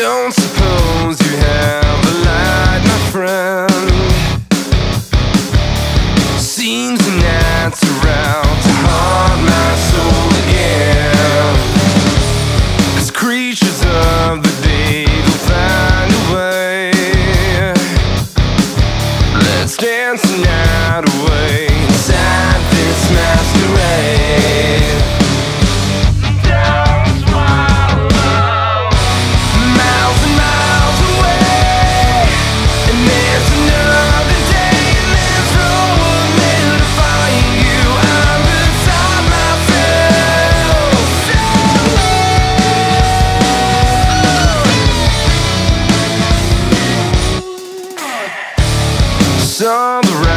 don't suppose you have a light, my friend. Seems out to haunt my soul again. As creatures of the day will find a way. Let's dance the Saw the on